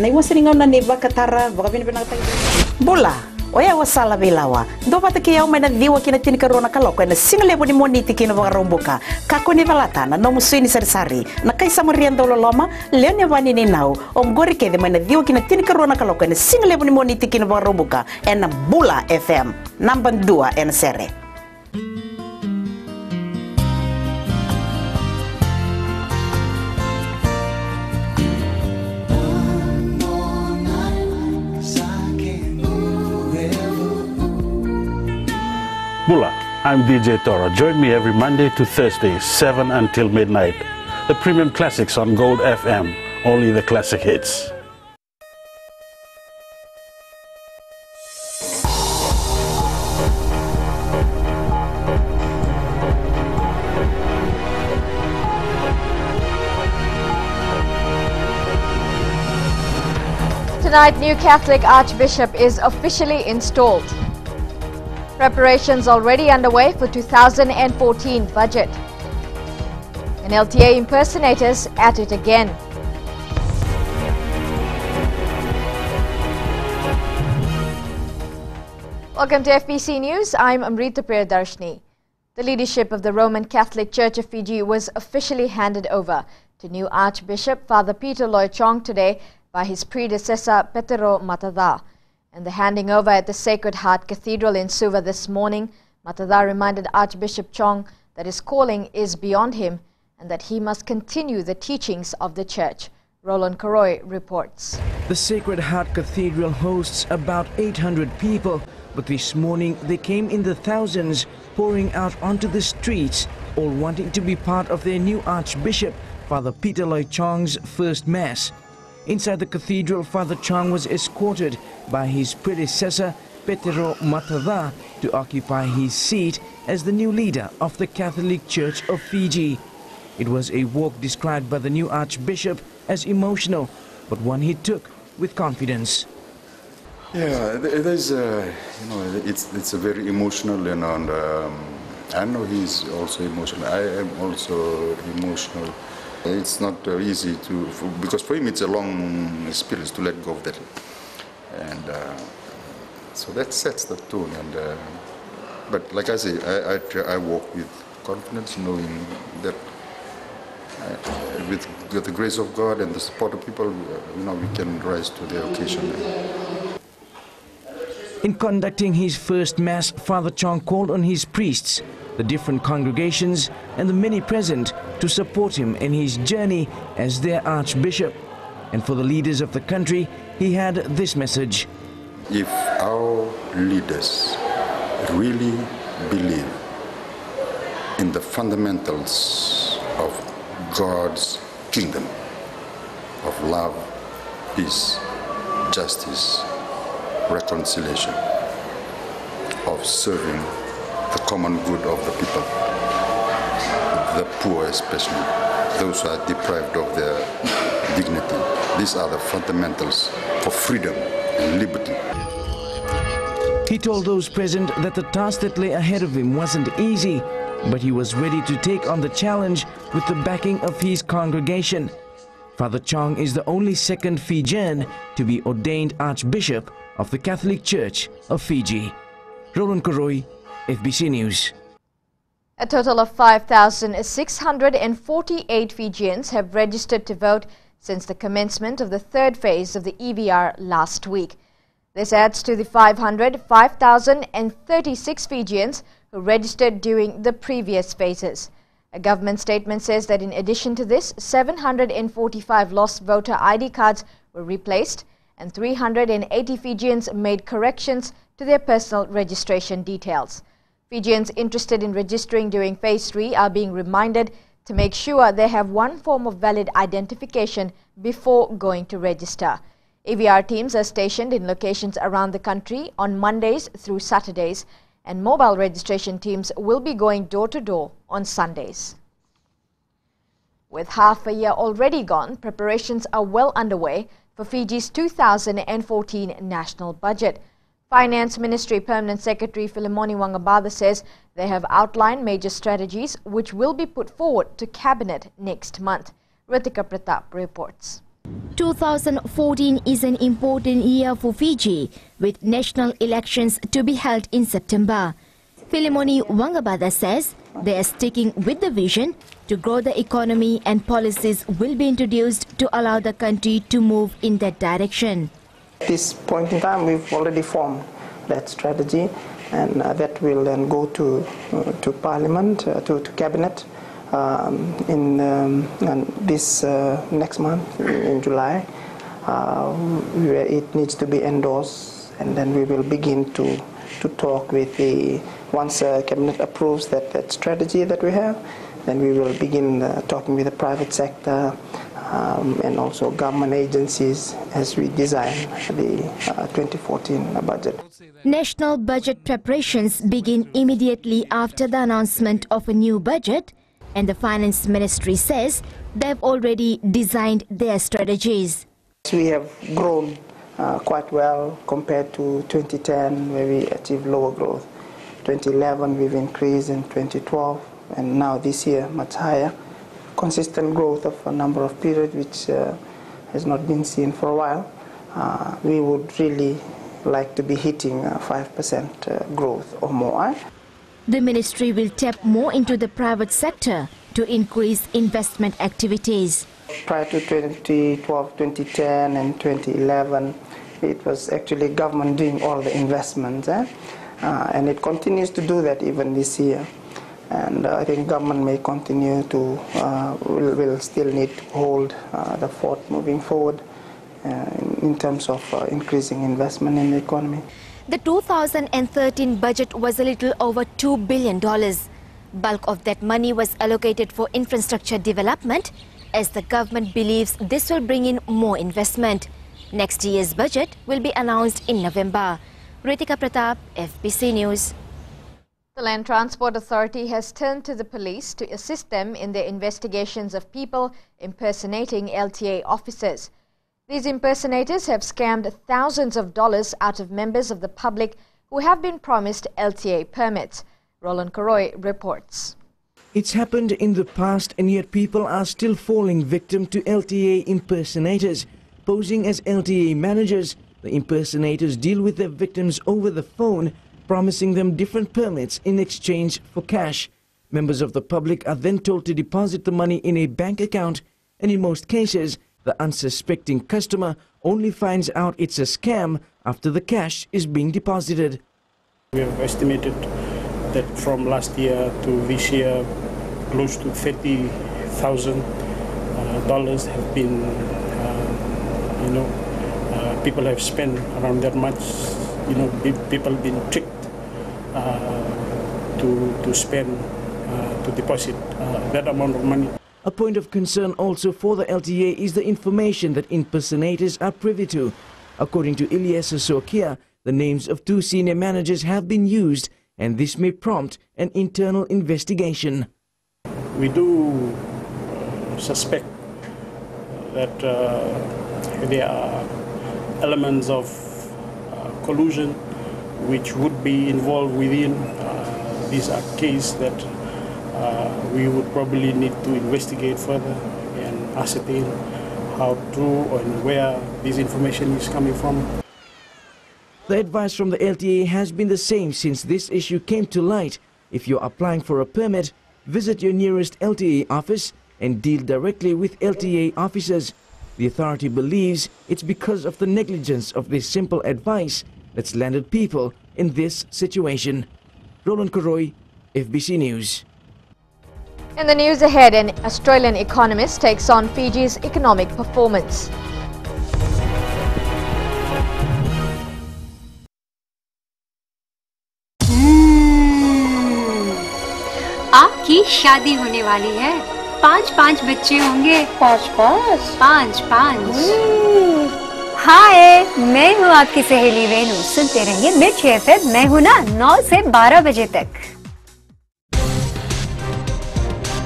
na iwasiningaw na neva katara, baka pinapinakatagi bula oya wasala belawa do bata ke yauma na diwa kina tini karona kaloko na single boni moniti kina vagarumbuka kako neva latana, na nomu suini sarisari. Na kaisa murian dolo loma leone vani ni nau. Om gori ke mena na diwa kina tini karona kaloko na single boni moniti kina vagarumbuka ena bula fm namban dua ena sere. Bula, I'm DJ Toro. Join me every Monday to Thursday, 7 until midnight. The premium classics on Gold FM, only the classic hits. Tonight, new Catholic Archbishop is officially installed. Preparations already underway for 2014 budget. And LTA impersonators at it again. Welcome to FBC News. I'm Amrita Priyadarshini. The leadership of the Roman Catholic Church of Fiji was officially handed over to new Archbishop Father Peter Loy Chong today by his predecessor Petero Mataca. And the handing over at the Sacred Heart Cathedral in Suva this morning, Mataca reminded Archbishop Chong that his calling is beyond him and that he must continue the teachings of the Church. Roland Koroi reports. The Sacred Heart Cathedral hosts about 800 people, but this morning they came in the thousands, pouring out onto the streets, all wanting to be part of their new Archbishop, Father Peter Loy Chong's first Mass. Inside the cathedral, Father Chong was escorted by his predecessor, Petero Mataca, to occupy his seat as the new leader of the Catholic Church of Fiji. It was a walk described by the new Archbishop as emotional, but one he took with confidence. Yeah, it is. Uh, you know, it's it's a very emotional, you know, and um, I know he's also emotional. I am also emotional. It's not easy to for, because for him it's a long experience to let go of that, and uh, so that sets the tone. And uh, but like I say, I I, I walk with confidence, knowing that. Uh, with, with the grace of God and the support of people, uh, you know, we can rise to the occasion. In conducting his first Mass, Father Chong called on his priests, the different congregations, and the many present to support him in his journey as their Archbishop. And for the leaders of the country, he had this message. If our leaders really believe in the fundamentals of God's kingdom of love, peace, justice, reconciliation, of serving the common good of the people, the poor especially, those who are deprived of their dignity. These are the fundamentals for freedom and liberty. He told those present that the task that lay ahead of him wasn't easy, but he was ready to take on the challenge with the backing of his congregation. Father Chong is the only second Fijian to be ordained Archbishop of the Catholic Church of Fiji. Roland Koroi, FBC News. A total of 5,648 Fijians have registered to vote since the commencement of the third phase of the EVR last week. This adds to the 500, 5,036 Fijians who registered during the previous phases. A government statement says that in addition to this, 745 lost voter ID cards were replaced and 380 Fijians made corrections to their personal registration details. Fijians interested in registering during Phase 3 are being reminded to make sure they have one form of valid identification before going to register. EVR teams are stationed in locations around the country on Mondays through Saturdays and mobile registration teams will be going door to door on Sundays. With half a year already gone, preparations are well underway for Fiji's 2014 national budget. Finance Ministry Permanent Secretary Filimone Waqabaca says they have outlined major strategies which will be put forward to Cabinet next month. Ritika Pratap reports. 2014 is an important year for Fiji, with national elections to be held in September. Filimone Waqabaca says they are sticking with the vision to grow the economy and policies will be introduced to allow the country to move in that direction. At this point in time, we've already formed that strategy, and uh, that will then go to uh, to Parliament, uh, to, to Cabinet, um, in um, this uh, next month, in July, uh, where it needs to be endorsed, and then we will begin to to talk with the once uh, Cabinet approves that, that strategy that we have, then we will begin talking with the private sector, um, and also government agencies as we design the uh, 2014 budget. National budget preparations begin immediately after the announcement of a new budget and the finance ministry says they've already designed their strategies. We have grown uh, quite well compared to 2010 where we achieved lower growth. 2011 we've increased in 2012 and now this year much higher consistent growth of a number of periods which uh, has not been seen for a while. Uh, we would really like to be hitting 5% uh, growth or more. The ministry will tap more into the private sector to increase investment activities. Prior to 2012, 2010 and 2011, it was actually government doing all the investments. Eh? Uh, and it continues to do that even this year and uh, I think government may continue to uh, will, will still need to hold uh, the fort moving forward in, in, terms of increasing investment in the economy. The 2013 budget was a little over $2 billion. Bulk of that money was allocated for infrastructure development as the government believes this will bring in more investment. Next year's budget will be announced in November. Ritika Pratap, FBC News. The Land Transport Authority has turned to the police to assist them in their investigations of people impersonating LTA officers. These impersonators have scammed thousands of dollars out of members of the public who have been promised LTA permits. Roland Koroi reports. It's happened in the past and yet people are still falling victim to LTA impersonators. Posing as LTA managers, the impersonators deal with their victims over the phone promising them different permits in exchange for cash. Members of the public are then told to deposit the money in a bank account, and in most cases, the unsuspecting customer only finds out it's a scam after the cash is being deposited. We have estimated that from last year to this year, close to $30,000 uh, have been, uh, you know, uh, people have spent around that much. You know, people been tricked to, to spend, uh, to deposit uh, that amount of money. A point of concern also for the LTA is the information that impersonators are privy to. According to Ilyas Sokia, the names of two senior managers have been used and this may prompt an internal investigation. We do uh, suspect that uh, there are elements of uh, collusion which would be involved within uh, these are cases that uh, we would probably need to investigate further and ascertain how true and where this information is coming from. The advice from the LTA has been the same since this issue came to light. If you're applying for a permit, visit your nearest LTA office and deal directly with LTA officers. The authority believes it's because of the negligence of this simple advice that's landed people in this situation. Roland Koroi, FBC News. In the news ahead, an Australian economist takes on Fiji's economic performance. आपकी शादी होने वाली है पांच पांच बच्चे होंगे पांच पांच पांच पांच हाय मैं हूँ आपकी सहेली वेनु सुनते रहिए मिर्च एफ़ मैं हूँ ना नौ से बारह बजे तक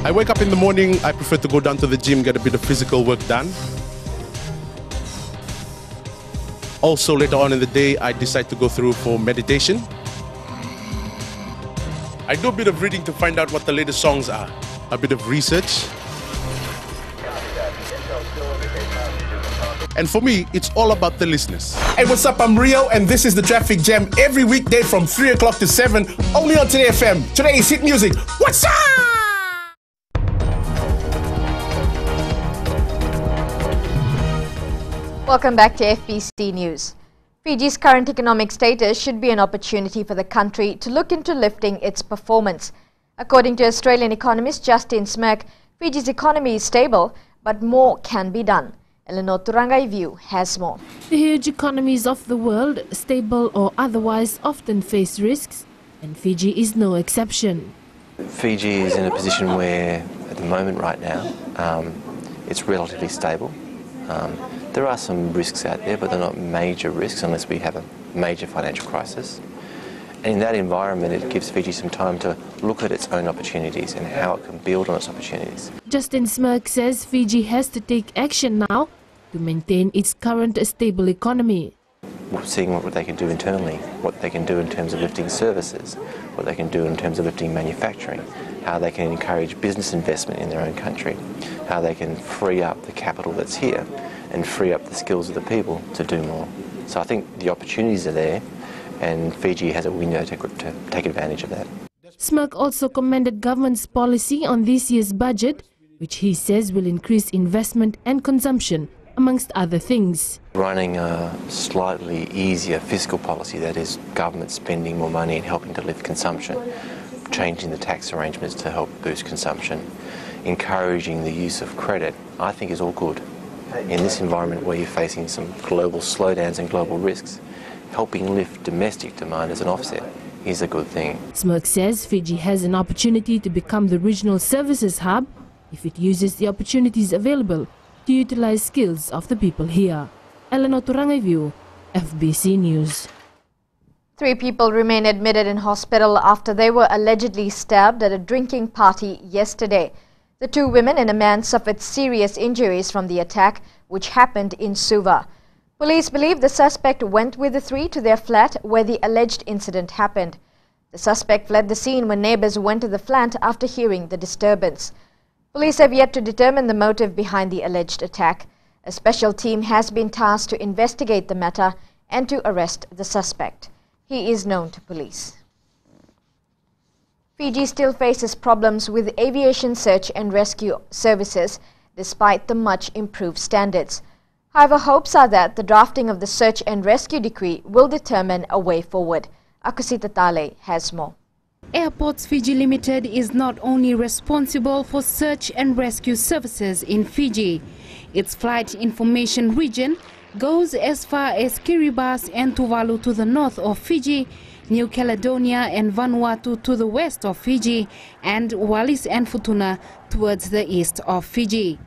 I wake up in the morning, I prefer to go down to the gym, get a bit of physical work done. Also, later on in the day, I decide to go through for meditation. I do a bit of reading to find out what the latest songs are, a bit of research. And for me, it's all about the listeners. Hey, what's up? I'm Rio, and this is the Traffic Jam every weekday from 3 o'clock to 7, only on Today FM. Today is hit music. What's up? Welcome back to FBC News. Fiji's current economic status should be an opportunity for the country to look into lifting its performance. According to Australian economist Justin Smirk, Fiji's economy is stable, but more can be done. Eleanor Turangai View has more. The huge economies of the world, stable or otherwise, often face risks, and Fiji is no exception. Fiji is in a position where, at the moment, right now, um, it's relatively stable. Um, there are some risks out there, but they're not major risks unless we have a major financial crisis. And in that environment, it gives Fiji some time to look at its own opportunities and how it can build on its opportunities. Justin Smirk says Fiji has to take action now to maintain its current stable economy. Seeing what they can do internally, what they can do in terms of lifting services, what they can do in terms of lifting manufacturing, how they can encourage business investment in their own country, how they can free up the capital that's here and free up the skills of the people to do more. So I think the opportunities are there and Fiji has a window to, to take advantage of that. Smirk also commended government's policy on this year's budget, which he says will increase investment and consumption, amongst other things. Running a slightly easier fiscal policy, that is, government spending more money and helping to lift consumption, changing the tax arrangements to help boost consumption, encouraging the use of credit, I think is all good in this environment where you're facing some global slowdowns and global risks, helping lift domestic demand as an offset is a good thing. Smirk says Fiji has an opportunity to become the regional services hub if it uses the opportunities available to utilize skills of the people here. Eleanor Turangaivu, FBC News. Three people remain admitted in hospital after they were allegedly stabbed at a drinking party yesterday. The two women and a man suffered serious injuries from the attack, which happened in Suva. Police believe the suspect went with the three to their flat where the alleged incident happened. The suspect fled the scene when neighbors went to the flat after hearing the disturbance. Police have yet to determine the motive behind the alleged attack. A special team has been tasked to investigate the matter and to arrest the suspect. He is known to police. Fiji still faces problems with aviation search and rescue services despite the much improved standards. However, hopes are that the drafting of the search and rescue decree will determine a way forward. Akusita Tale has more. Airports Fiji Limited is not only responsible for search and rescue services in Fiji. Its flight information region goes as far as Kiribati and Tuvalu to the north of Fiji New Caledonia and Vanuatu to the west of Fiji, and Wallis and Futuna towards the east of Fiji.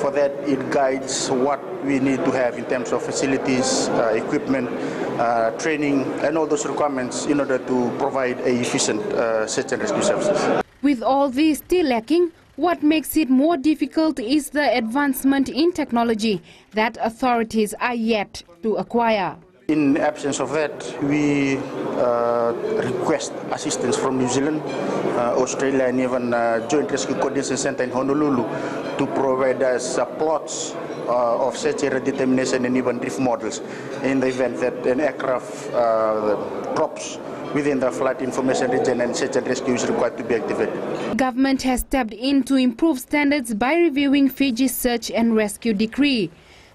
For that, it guides what we need to have in terms of facilities, uh, equipment, uh, training, and all those requirements in order to provide a efficient uh, search and rescue services. With all this still lacking, what makes it more difficult is the advancement in technology that authorities are yet to acquire. In absence of that, we uh, request assistance from New Zealand, uh, Australia, and even uh, Joint Rescue Coordination Center in Honolulu to provide us plots uh, of search area determination and even drift models in the event that an aircraft uh, drops within the flight information region and search and rescue is required to be activated. Government has stepped in to improve standards by reviewing Fiji's search and rescue decree.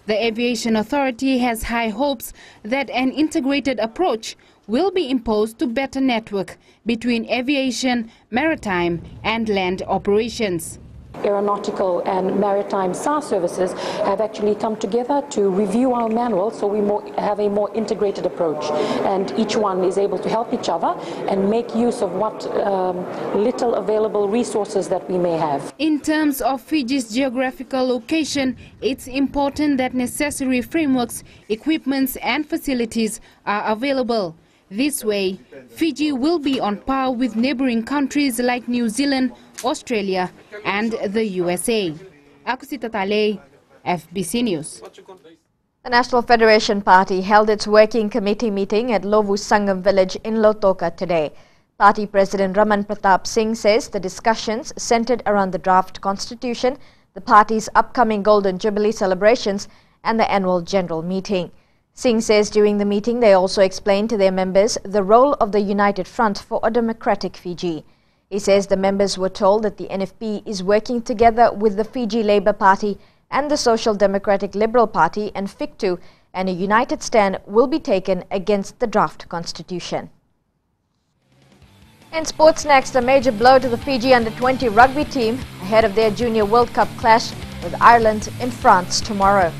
The Aviation Authority has high hopes that an integrated approach will be imposed to better network between aviation, maritime and land operations aeronautical and maritime SAR services have actually come together to review our manual so we more, have a more integrated approach and each one is able to help each other and make use of what um, little available resources that we may have. In terms of Fiji's geographical location, it's important that necessary frameworks, equipments and facilities are available. This way, Fiji will be on par with neighboring countries like New Zealand, Australia and the USA. Akusita Tale, FBC News. The National Federation Party held its working committee meeting at Lovu Sangam village in Lautoka today. Party President Raman Pratap Singh says the discussions centered around the draft constitution, the party's upcoming Golden Jubilee celebrations and the annual general meeting. Singh says during the meeting they also explained to their members the role of the United Front for a Democratic Fiji. He says the members were told that the NFP is working together with the Fiji Labour Party and the Social Democratic Liberal Party and FICTU and a united stand will be taken against the draft constitution. In sports next, a major blow to the Fiji under-20 rugby team ahead of their Junior World Cup clash with Ireland in France tomorrow.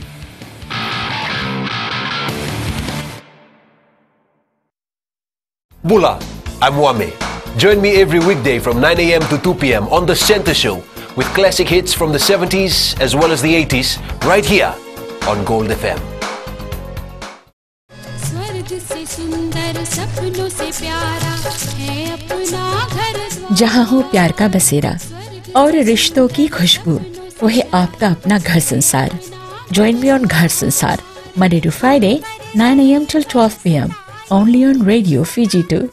Bula, I'm Wame. Join me every weekday from 9 a.m. to 2 p.m. on The Center Show with classic hits from the 70s as well as the 80s right here on Gold FM. जहाँ हो प्यार का बसेरा और रिश्तों की खुशबू वो है आपका अपना घर संसार join me on Ghar Sansar Monday to Friday 9 a.m. till 12 p.m. only on Radio Fiji 2.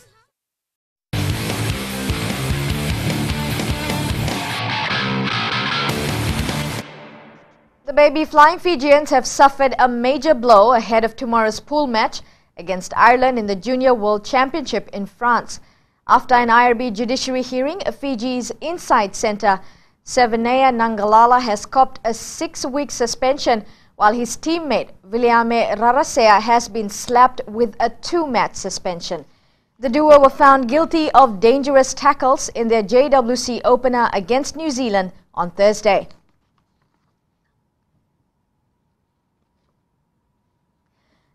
The baby flying Fijians have suffered a major blow ahead of tomorrow's pool match against Ireland in the Junior World Championship in France. After an IRB judiciary hearing, Fiji's Insight Centre, Sevenaya Nangalala has copped a six-week suspension while his teammate Viliame Rarasea has been slapped with a two-match suspension. The duo were found guilty of dangerous tackles in their JWC opener against New Zealand on Thursday.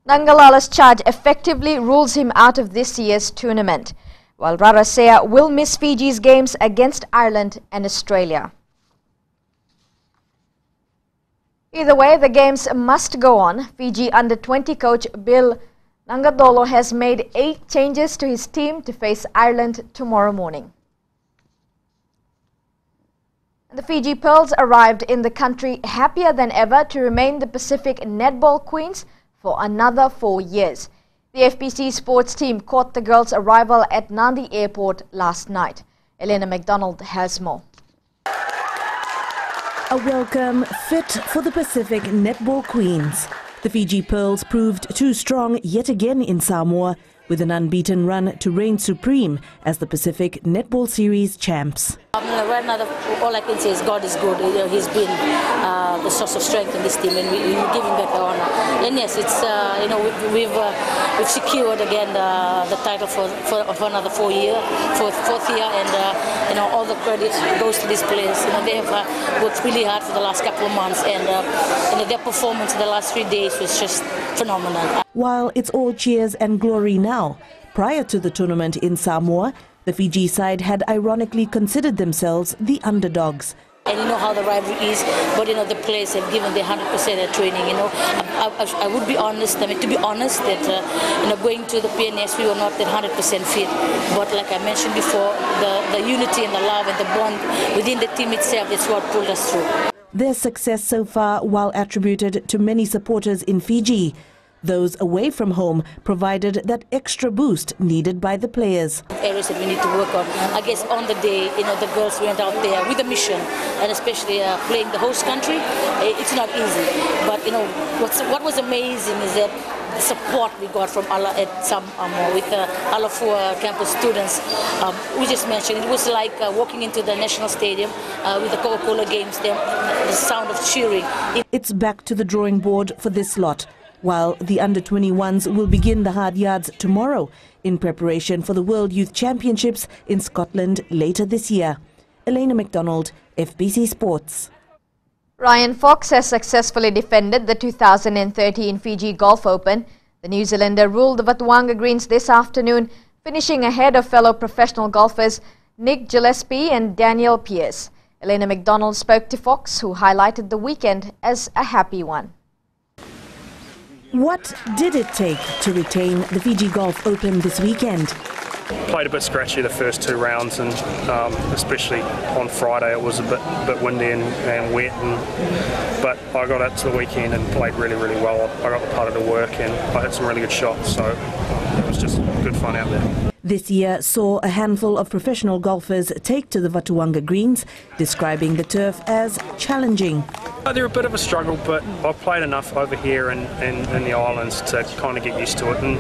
Nangalala's charge effectively rules him out of this year's tournament, while Rarasea will miss Fiji's games against Ireland and Australia. Either way, the games must go on. Fiji under-20 coach Bill Nangadolo has made eight changes to his team to face Ireland tomorrow morning. The Fiji Pearls arrived in the country happier than ever to remain the Pacific netball queens for another four years. The FBC sports team caught the girls' arrival at Nadi Airport last night. Elena McDonald has more. A welcome fit for the Pacific Netball Queens. The Fiji Pearls proved too strong yet again in Samoa with an unbeaten run to reign supreme as the Pacific Netball Series champs. Um, right now, all I can say is God is good. He's been uh, the source of strength in this team, and we, we give him back the honor. And yes, it's uh, you know we, have uh, we've secured again the, the title for, for, for another four year, fourth, fourth year, and uh, you know all the credit goes to these players. You know they have uh, worked really hard for the last couple of months, and uh, you know their performance in the last three days was just phenomenal. While it's all cheers and glory now, prior to the tournament in Samoa, the Fiji side had ironically considered themselves the underdogs. And you know how the rivalry is, but you know the players have given their 100% of training. You know, I, I, I, would be honest. I mean, to be honest, that uh, you know, going to the PNS, we were not that 100% fit. But like I mentioned before, the, the unity and the love and the bond within the team itself is what pulled us through. Their success so far, while attributed to many supporters in Fiji, those away from home provided that extra boost needed by the players. Areas that we need to work on. I guess on the day, you know, the girls went out there with a mission, and especially uh, playing the host country, eh, it's not easy. But you know, what's, what was amazing is that the support we got from Allah at some um, with uh, Alafua campus students. Um, we just mentioned it was like uh, walking into the national stadium uh, with the Coca-Cola games, the, the sound of cheering. It's back to the drawing board for this lot while the under-21s will begin the hard yards tomorrow in preparation for the World Youth Championships in Scotland later this year. Elena McDonald, FBC Sports. Ryan Fox has successfully defended the 2013 Fiji Golf Open. The New Zealander ruled the Vatuwaqa Greens this afternoon, finishing ahead of fellow professional golfers Nick Gillespie and Daniel Pierce. Elena McDonald spoke to Fox, who highlighted the weekend as a happy one. What did it take to retain the Fiji Golf Open this weekend? Played a bit scratchy the first two rounds, and um, especially on Friday it was a bit bit windy and, and wet. And, but I got out to the weekend and played really really well. I got the putter to work and I had some really good shots, so it was just good fun out there. This year saw a handful of professional golfers take to the Vatuwaqa greens, describing the turf as challenging. Uh, They're a bit of a struggle, but I've played enough over here and in, in the islands to kind of get used to it. And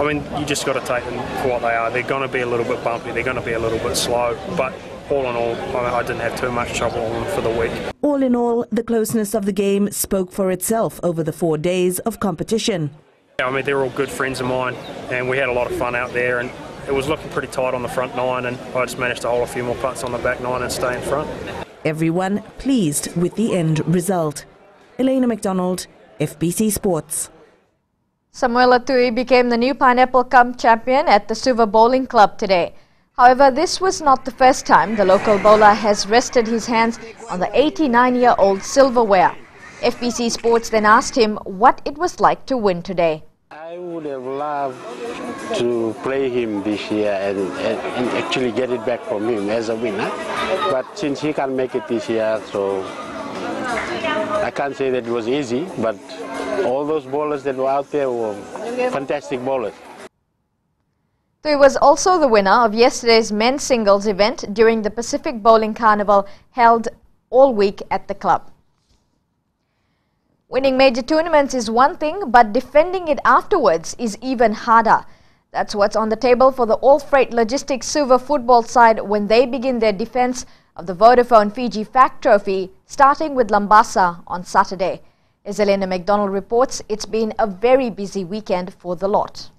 I mean, you just got to take them for what they are. They're going to be a little bit bumpy. They're going to be a little bit slow, but all in all, I, I didn't have too much trouble for the week. All in all, the closeness of the game spoke for itself over the four days of competition. I mean, they're all good friends of mine, and we had a lot of fun out there. And it was looking pretty tight on the front nine, and I just managed to hold a few more putts on the back nine and stay in front. Everyone pleased with the end result. Elena McDonald, FBC Sports. Samuel Atui became the new Pineapple Cup champion at the Suva Bowling Club today. However, this was not the first time the local bowler has rested his hands on the 89-year-old silverware. FBC Sports then asked him what it was like to win today. I would have loved to play him this year and, and, and actually get it back from him as a winner. But since he can't make it this year, so I can't say that it was easy, but all those bowlers that were out there were fantastic bowlers. Tui was also the winner of yesterday's men's singles event during the Pacific Bowling Carnival held all week at the club. Winning major tournaments is one thing, but defending it afterwards is even harder. That's what's on the table for the All Freight Logistics Suva football side when they begin their defense of the Vodafone Fiji FAC Trophy, starting with Labasa on Saturday. As Elena McDonald reports, it's been a very busy weekend for the lot.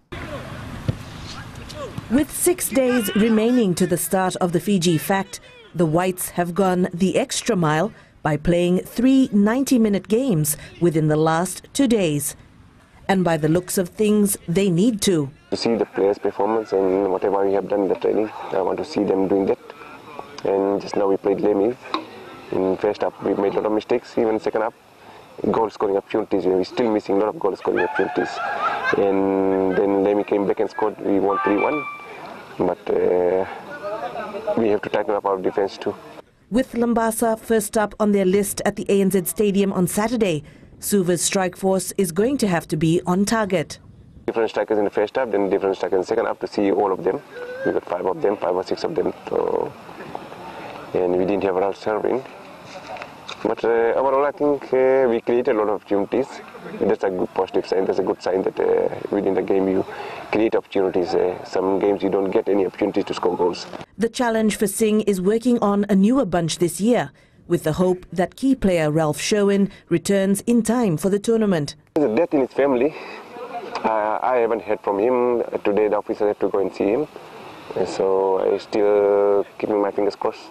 With six days remaining to the start of the Fiji Fact, the Whites have gone the extra mile by playing three 90-minute games within the last two days. And by the looks of things, they need to. To see the players' performance and whatever we have done in the training, I want to see them doing that. And just now we played Lami. In first half, we made a lot of mistakes. Even second half, goal scoring opportunities. We're still missing a lot of goal scoring opportunities. And then Lami came back and scored. We won 3-1. But uh, we have to tighten up our defense too. With Labasa first up on their list at the ANZ Stadium on Saturday, Suva's strike force is going to have to be on target. Different strikers in the first half, then different strikers in the second half to see all of them. We got five of them, five or six of them. So, and we didn't have Ralph Sherwin. But uh, overall, I think uh, we created a lot of opportunities. That's a good positive sign. That's a good sign that uh, within the game you create opportunities. Uh, some games you don't get any opportunities to score goals. The challenge for Singh is working on a newer bunch this year, with the hope that key player Ralph Sherwin returns in time for the tournament. There's a death in his family. Uh, I haven't heard from him. Today the officer had to go and see him. So I'm still keeping my fingers crossed.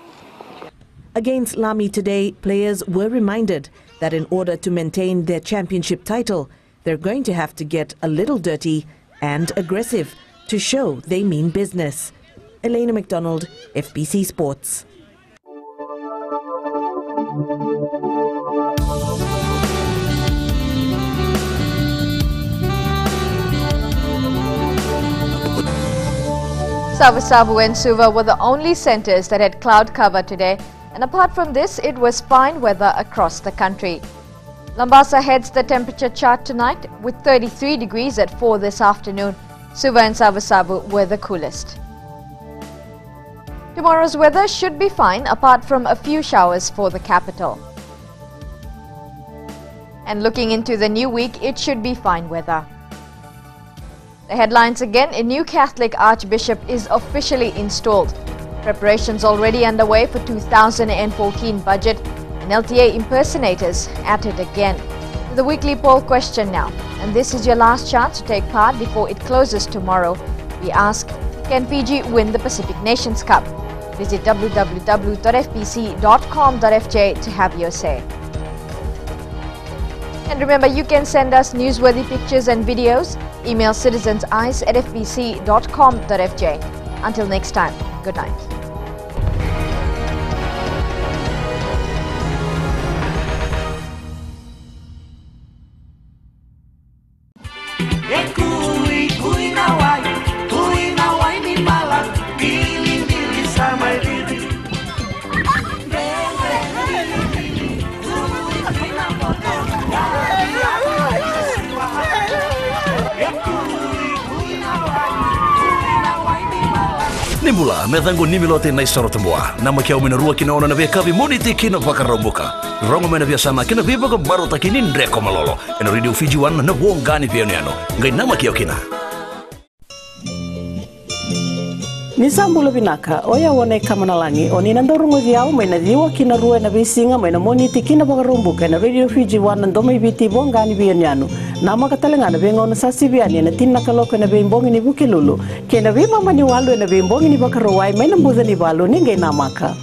Against Lami today, players were reminded that in order to maintain their championship title, they're going to have to get a little dirty and aggressive to show they mean business. Elena McDonald, FBC Sports. Savusavu and Suva were the only centres that had cloud cover today, and apart from this, it was fine weather across the country. Labasa heads the temperature chart tonight with 33 degrees at 4 this afternoon. Suva and Savusavu were the coolest. Tomorrow's weather should be fine apart from a few showers for the capital. And looking into the new week, it should be fine weather. The headlines again, a new Catholic Archbishop is officially installed. Preparations already underway for 2014 budget and LTA impersonators at it again. The weekly poll question now, and this is your last chance to take part before it closes tomorrow. We ask, can Fiji win the Pacific Nations Cup? Visit www.fbc.com.fj to have your say. And remember, you can send us newsworthy pictures and videos. Email citizenseyes at fbc.com.fj. Until next time, good night. mbola miadagny milo tena isarotamboa namakao minarua ona nanavia kavi monity kina vakaroboka rogno menavia sama kina baru takinin. Reko malolo. Eno radio fiji one na voangany viano iano nama kiau kina. ni zambulo binaka oya wone kamanalangi oni nandorungo diao mai na diwa kina rua na bisinga mai na moniti kina bagarumbuka na radio fiji wana ndomai biti bongani bionianu nama katalenga na bengo na sasi biani na tinna kaloko na bembongi ni bukelulu kena bima mani walu na bembongi ni bakarowai mai na mbuza ni ni ngai namaka